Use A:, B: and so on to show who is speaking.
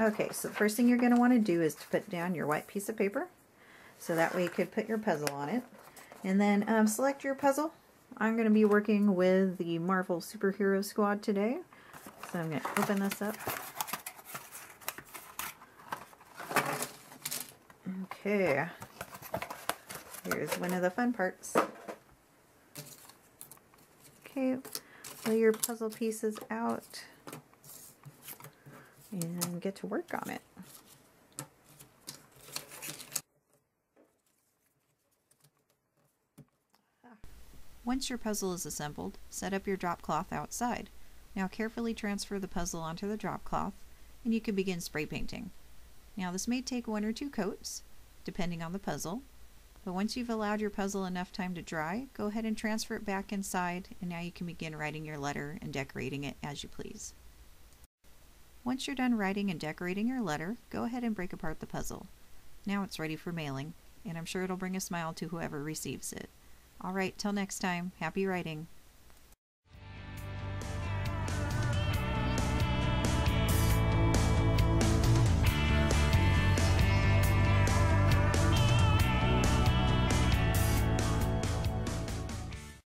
A: Okay, so the first thing you're going to want to do is to put down your white piece of paper. So that way you could put your puzzle on it. And then um, select your puzzle. I'm going to be working with the Marvel Superhero Squad today. So I'm going to open this up. Okay. Here's one of the fun parts. Okay, lay your puzzle pieces out and get to work on it.
B: Once your puzzle is assembled, set up your drop cloth outside. Now carefully transfer the puzzle onto the drop cloth and you can begin spray painting. Now this may take one or two coats, depending on the puzzle, but once you've allowed your puzzle enough time to dry, go ahead and transfer it back inside and now you can begin writing your letter and decorating it as you please. Once you're done writing and decorating your letter, go ahead and break apart the puzzle. Now it's ready for mailing, and I'm sure it'll bring a smile to whoever receives it. Alright, till next time, happy writing!